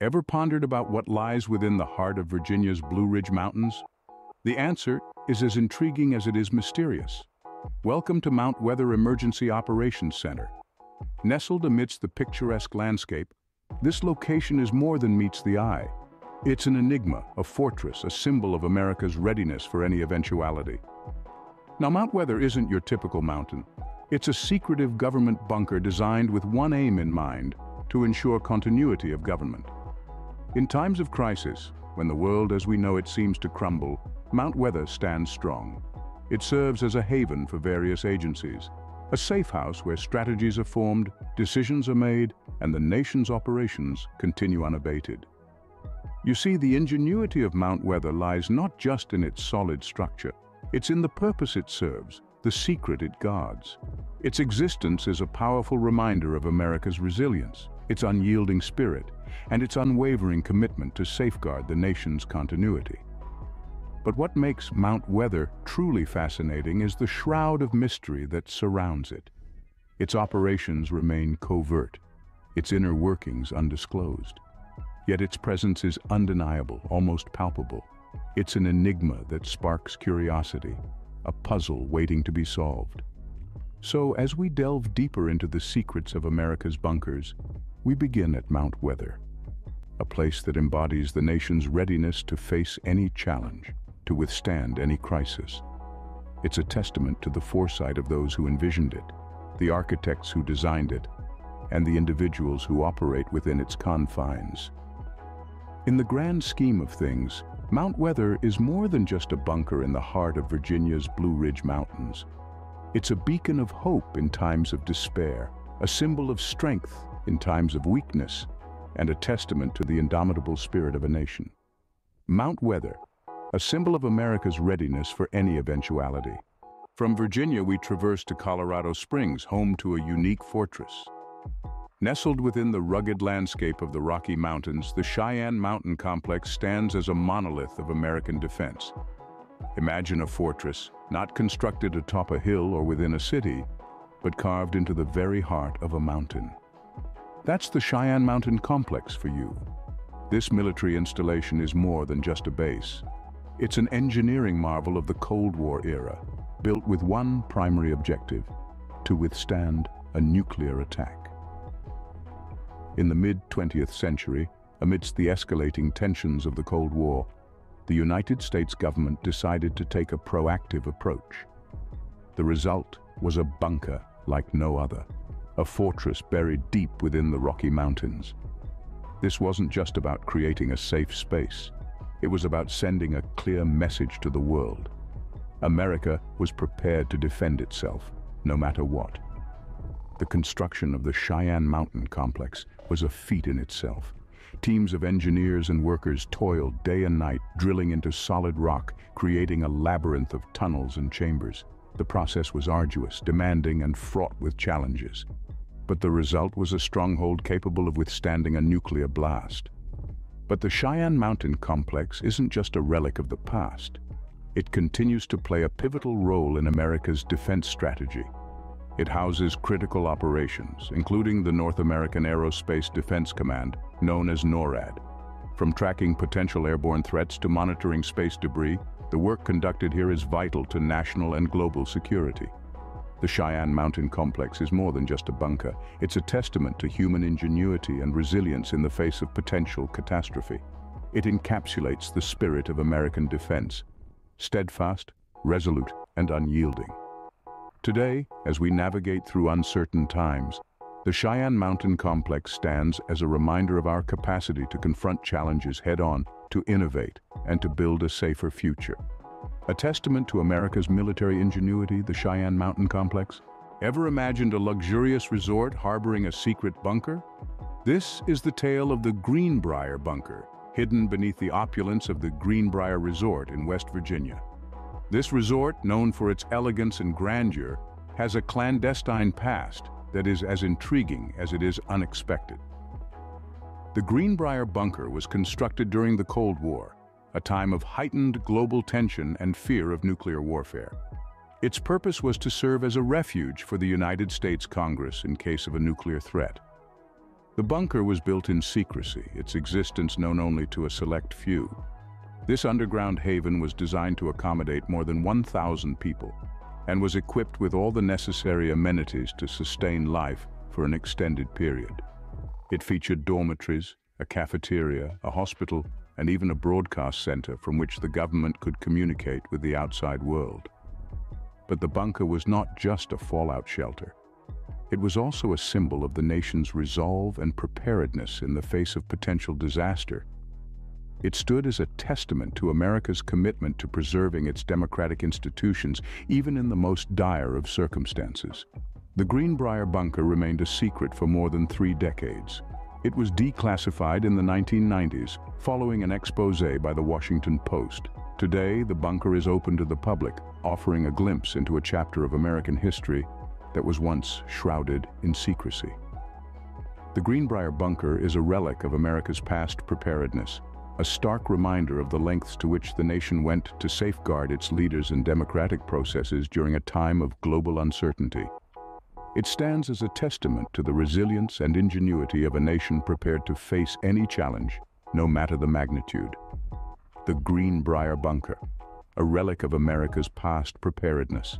Ever pondered about what lies within the heart of Virginia's Blue Ridge Mountains? The answer is as intriguing as it is mysterious. Welcome to Mount Weather Emergency Operations Center. Nestled amidst the picturesque landscape, this location is more than meets the eye. It's an enigma, a fortress, a symbol of America's readiness for any eventuality. Now, Mount Weather isn't your typical mountain. It's a secretive government bunker designed with one aim in mind, to ensure continuity of government. In times of crisis, when the world as we know it seems to crumble, Mount Weather stands strong. It serves as a haven for various agencies, a safe house where strategies are formed, decisions are made, and the nation's operations continue unabated. You see, the ingenuity of Mount Weather lies not just in its solid structure, it's in the purpose it serves, the secret it guards. Its existence is a powerful reminder of America's resilience, its unyielding spirit, and its unwavering commitment to safeguard the nation's continuity. But what makes Mount Weather truly fascinating is the shroud of mystery that surrounds it. Its operations remain covert, its inner workings undisclosed. Yet its presence is undeniable, almost palpable. It's an enigma that sparks curiosity, a puzzle waiting to be solved. So as we delve deeper into the secrets of America's bunkers, we begin at Mount Weather, a place that embodies the nation's readiness to face any challenge, to withstand any crisis. It's a testament to the foresight of those who envisioned it, the architects who designed it, and the individuals who operate within its confines. In the grand scheme of things, Mount Weather is more than just a bunker in the heart of Virginia's Blue Ridge Mountains. It's a beacon of hope in times of despair, a symbol of strength in times of weakness, and a testament to the indomitable spirit of a nation. Mount Weather, a symbol of America's readiness for any eventuality. From Virginia, we traverse to Colorado Springs, home to a unique fortress. Nestled within the rugged landscape of the Rocky Mountains, the Cheyenne Mountain Complex stands as a monolith of American defense. Imagine a fortress, not constructed atop a hill or within a city, but carved into the very heart of a mountain. That's the Cheyenne Mountain Complex for you. This military installation is more than just a base. It's an engineering marvel of the Cold War era, built with one primary objective, to withstand a nuclear attack. In the mid-20th century, amidst the escalating tensions of the Cold War, the United States government decided to take a proactive approach. The result was a bunker like no other a fortress buried deep within the Rocky Mountains. This wasn't just about creating a safe space. It was about sending a clear message to the world. America was prepared to defend itself, no matter what. The construction of the Cheyenne Mountain Complex was a feat in itself. Teams of engineers and workers toiled day and night, drilling into solid rock, creating a labyrinth of tunnels and chambers. The process was arduous, demanding, and fraught with challenges but the result was a stronghold capable of withstanding a nuclear blast. But the Cheyenne Mountain Complex isn't just a relic of the past. It continues to play a pivotal role in America's defense strategy. It houses critical operations, including the North American Aerospace Defense Command, known as NORAD. From tracking potential airborne threats to monitoring space debris, the work conducted here is vital to national and global security. The Cheyenne Mountain Complex is more than just a bunker. It's a testament to human ingenuity and resilience in the face of potential catastrophe. It encapsulates the spirit of American defense, steadfast, resolute, and unyielding. Today, as we navigate through uncertain times, the Cheyenne Mountain Complex stands as a reminder of our capacity to confront challenges head-on, to innovate, and to build a safer future. A testament to America's military ingenuity, the Cheyenne Mountain Complex? Ever imagined a luxurious resort harboring a secret bunker? This is the tale of the Greenbrier Bunker, hidden beneath the opulence of the Greenbrier Resort in West Virginia. This resort, known for its elegance and grandeur, has a clandestine past that is as intriguing as it is unexpected. The Greenbrier Bunker was constructed during the Cold War a time of heightened global tension and fear of nuclear warfare. Its purpose was to serve as a refuge for the United States Congress in case of a nuclear threat. The bunker was built in secrecy, its existence known only to a select few. This underground haven was designed to accommodate more than 1,000 people and was equipped with all the necessary amenities to sustain life for an extended period. It featured dormitories, a cafeteria, a hospital, and even a broadcast center from which the government could communicate with the outside world. But the bunker was not just a fallout shelter. It was also a symbol of the nation's resolve and preparedness in the face of potential disaster. It stood as a testament to America's commitment to preserving its democratic institutions, even in the most dire of circumstances. The Greenbrier bunker remained a secret for more than three decades. It was declassified in the 1990s, following an expose by the Washington Post. Today, the bunker is open to the public, offering a glimpse into a chapter of American history that was once shrouded in secrecy. The Greenbrier Bunker is a relic of America's past preparedness, a stark reminder of the lengths to which the nation went to safeguard its leaders and democratic processes during a time of global uncertainty. It stands as a testament to the resilience and ingenuity of a nation prepared to face any challenge, no matter the magnitude. The Greenbrier Bunker, a relic of America's past preparedness.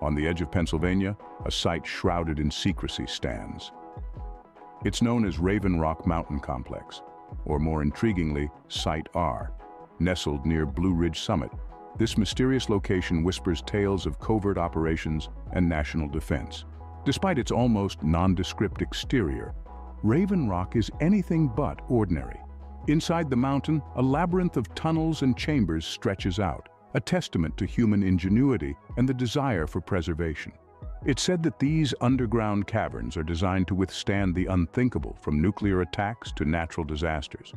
On the edge of Pennsylvania, a site shrouded in secrecy stands. It's known as Raven Rock Mountain Complex, or more intriguingly, Site R, nestled near Blue Ridge Summit. This mysterious location whispers tales of covert operations and national defense. Despite its almost nondescript exterior, Raven Rock is anything but ordinary. Inside the mountain, a labyrinth of tunnels and chambers stretches out, a testament to human ingenuity and the desire for preservation. It's said that these underground caverns are designed to withstand the unthinkable, from nuclear attacks to natural disasters.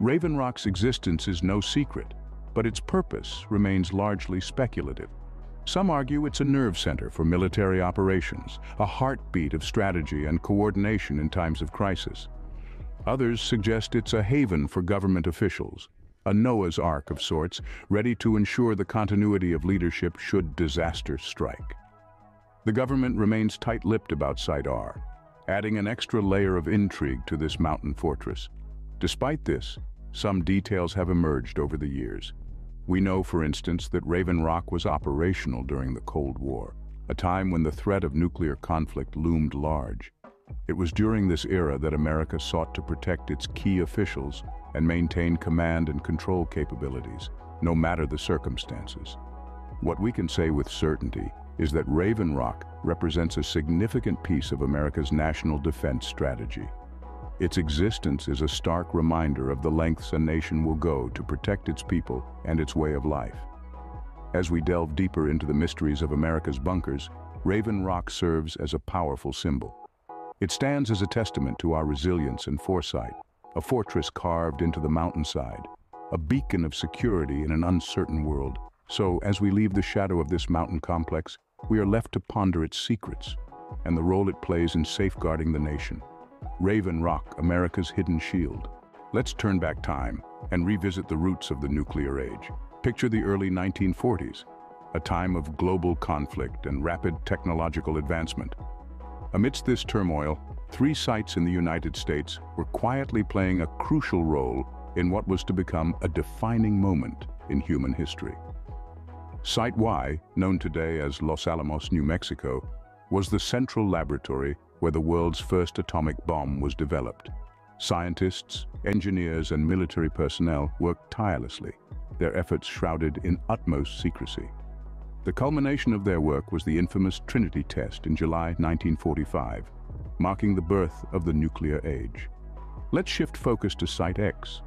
Raven Rock's existence is no secret, but its purpose remains largely speculative. Some argue it's a nerve center for military operations, a heartbeat of strategy and coordination in times of crisis. Others suggest it's a haven for government officials, a Noah's Ark of sorts, ready to ensure the continuity of leadership should disaster strike. The government remains tight-lipped about Site R, adding an extra layer of intrigue to this mountain fortress. Despite this, some details have emerged over the years. We know, for instance, that Raven Rock was operational during the Cold War, a time when the threat of nuclear conflict loomed large. It was during this era that America sought to protect its key officials and maintain command and control capabilities, no matter the circumstances. What we can say with certainty is that Raven Rock represents a significant piece of America's national defense strategy. Its existence is a stark reminder of the lengths a nation will go to protect its people and its way of life. As we delve deeper into the mysteries of America's bunkers, Raven Rock serves as a powerful symbol. It stands as a testament to our resilience and foresight, a fortress carved into the mountainside, a beacon of security in an uncertain world. So, as we leave the shadow of this mountain complex, we are left to ponder its secrets and the role it plays in safeguarding the nation. Raven Rock, America's hidden shield. Let's turn back time and revisit the roots of the nuclear age. Picture the early 1940s, a time of global conflict and rapid technological advancement. Amidst this turmoil, three sites in the United States were quietly playing a crucial role in what was to become a defining moment in human history. Site Y, known today as Los Alamos, New Mexico, was the central laboratory where the world's first atomic bomb was developed. Scientists, engineers and military personnel worked tirelessly, their efforts shrouded in utmost secrecy. The culmination of their work was the infamous Trinity test in July 1945, marking the birth of the nuclear age. Let's shift focus to Site X.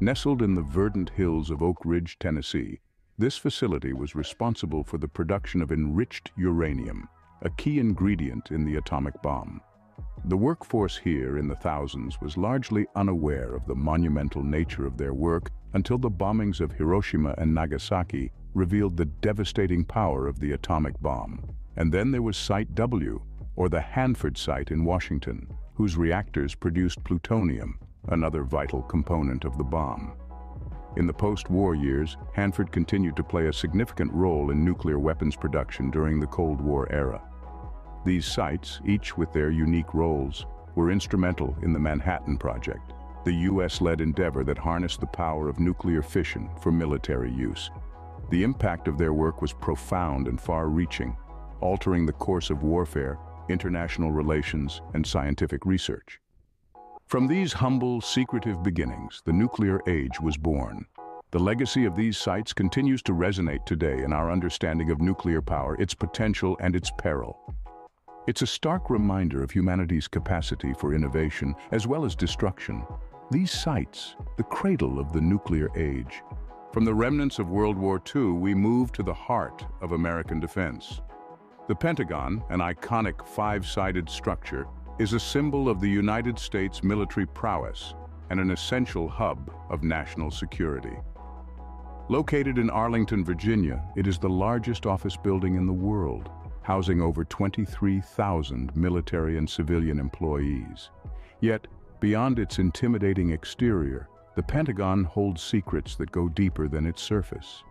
Nestled in the verdant hills of Oak Ridge, Tennessee, this facility was responsible for the production of enriched uranium, a key ingredient in the atomic bomb. The workforce here in the thousands was largely unaware of the monumental nature of their work until the bombings of Hiroshima and Nagasaki revealed the devastating power of the atomic bomb. And then there was Site W, or the Hanford site in Washington, whose reactors produced plutonium, another vital component of the bomb. In the post-war years, Hanford continued to play a significant role in nuclear weapons production during the Cold War era. These sites, each with their unique roles, were instrumental in the Manhattan Project, the US-led endeavor that harnessed the power of nuclear fission for military use. The impact of their work was profound and far-reaching, altering the course of warfare, international relations, and scientific research. From these humble, secretive beginnings, the nuclear age was born. The legacy of these sites continues to resonate today in our understanding of nuclear power, its potential and its peril. It's a stark reminder of humanity's capacity for innovation as well as destruction. These sites, the cradle of the nuclear age. From the remnants of World War II, we move to the heart of American defense. The Pentagon, an iconic five-sided structure, is a symbol of the United States military prowess and an essential hub of national security. Located in Arlington, Virginia, it is the largest office building in the world, housing over 23,000 military and civilian employees. Yet, beyond its intimidating exterior, the Pentagon holds secrets that go deeper than its surface.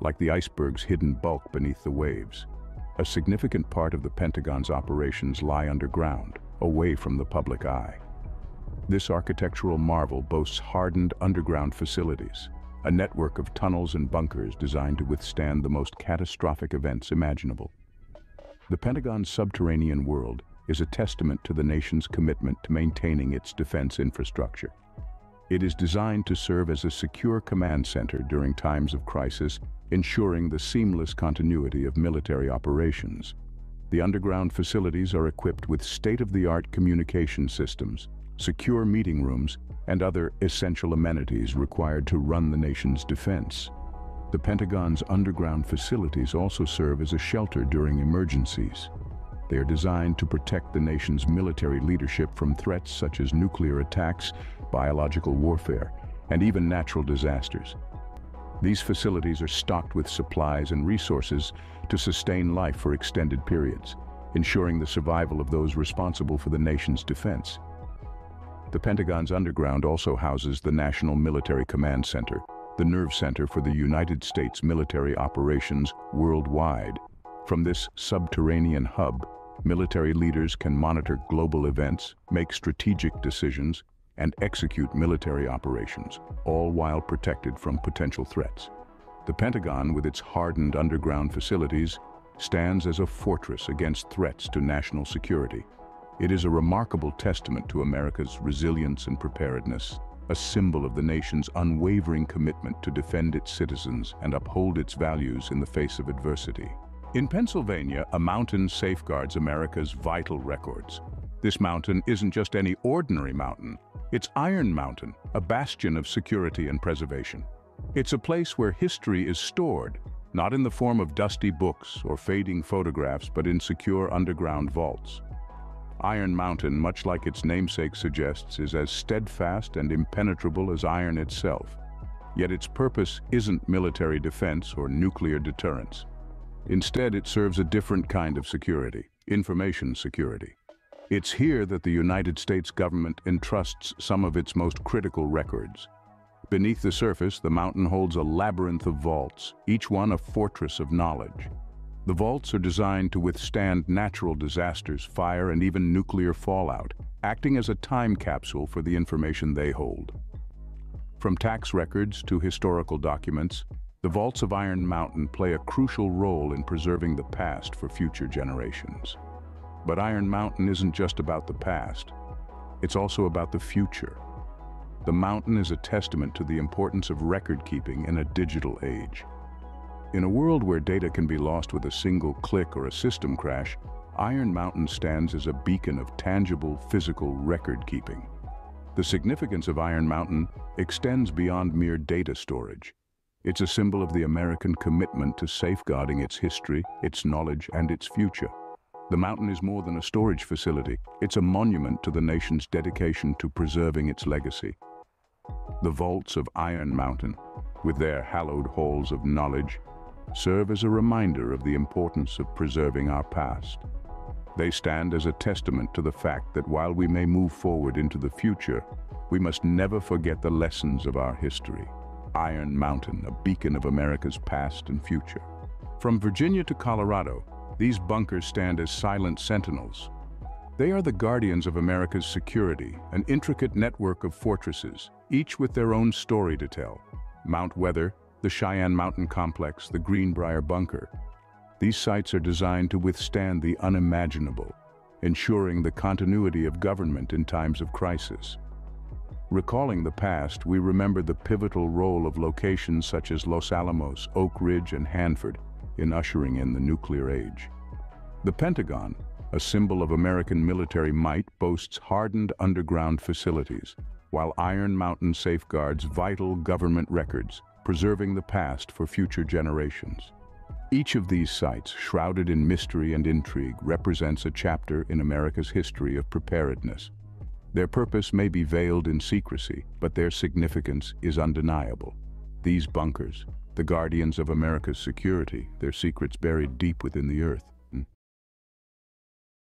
Like the iceberg's hidden bulk beneath the waves, a significant part of the Pentagon's operations lie underground, away from the public eye. This architectural marvel boasts hardened underground facilities, a network of tunnels and bunkers designed to withstand the most catastrophic events imaginable. The Pentagon's subterranean world is a testament to the nation's commitment to maintaining its defense infrastructure. It is designed to serve as a secure command center during times of crisis, ensuring the seamless continuity of military operations. The underground facilities are equipped with state-of-the-art communication systems, secure meeting rooms, and other essential amenities required to run the nation's defense. The Pentagon's underground facilities also serve as a shelter during emergencies. They are designed to protect the nation's military leadership from threats such as nuclear attacks, biological warfare, and even natural disasters. These facilities are stocked with supplies and resources to sustain life for extended periods, ensuring the survival of those responsible for the nation's defense. The Pentagon's underground also houses the National Military Command Center, the nerve center for the United States military operations worldwide. From this subterranean hub, military leaders can monitor global events, make strategic decisions, and execute military operations, all while protected from potential threats. The Pentagon, with its hardened underground facilities, stands as a fortress against threats to national security. It is a remarkable testament to America's resilience and preparedness, a symbol of the nation's unwavering commitment to defend its citizens and uphold its values in the face of adversity. In Pennsylvania, a mountain safeguards America's vital records. This mountain isn't just any ordinary mountain. It's Iron Mountain, a bastion of security and preservation. It's a place where history is stored, not in the form of dusty books or fading photographs, but in secure underground vaults. Iron Mountain, much like its namesake suggests, is as steadfast and impenetrable as iron itself. Yet its purpose isn't military defense or nuclear deterrence. Instead, it serves a different kind of security, information security. It's here that the United States government entrusts some of its most critical records. Beneath the surface, the mountain holds a labyrinth of vaults, each one a fortress of knowledge. The vaults are designed to withstand natural disasters, fire, and even nuclear fallout, acting as a time capsule for the information they hold. From tax records to historical documents, the vaults of Iron Mountain play a crucial role in preserving the past for future generations. But Iron Mountain isn't just about the past. It's also about the future. The mountain is a testament to the importance of record-keeping in a digital age. In a world where data can be lost with a single click or a system crash, Iron Mountain stands as a beacon of tangible, physical record-keeping. The significance of Iron Mountain extends beyond mere data storage. It's a symbol of the American commitment to safeguarding its history, its knowledge, and its future. The mountain is more than a storage facility. It's a monument to the nation's dedication to preserving its legacy. The vaults of Iron Mountain, with their hallowed halls of knowledge, serve as a reminder of the importance of preserving our past. They stand as a testament to the fact that while we may move forward into the future, we must never forget the lessons of our history. Iron Mountain, a beacon of America's past and future. From Virginia to Colorado, these bunkers stand as silent sentinels. They are the guardians of America's security, an intricate network of fortresses, each with their own story to tell. Mount Weather, the Cheyenne Mountain Complex, the Greenbrier Bunker. These sites are designed to withstand the unimaginable, ensuring the continuity of government in times of crisis. Recalling the past, we remember the pivotal role of locations such as Los Alamos, Oak Ridge, and Hanford in ushering in the nuclear age. The Pentagon, a symbol of American military might, boasts hardened underground facilities, while Iron Mountain safeguards vital government records, preserving the past for future generations. Each of these sites, shrouded in mystery and intrigue, represents a chapter in America's history of preparedness. Their purpose may be veiled in secrecy, but their significance is undeniable. These bunkers, the guardians of America's security, their secrets buried deep within the earth,